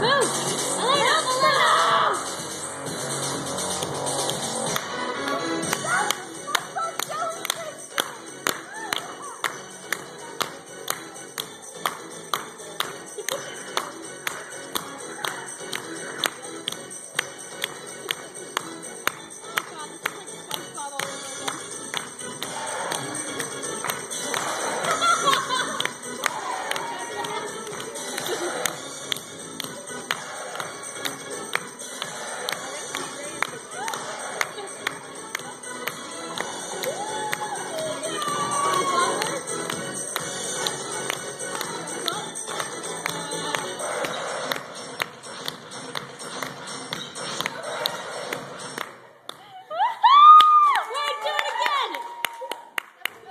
Woo!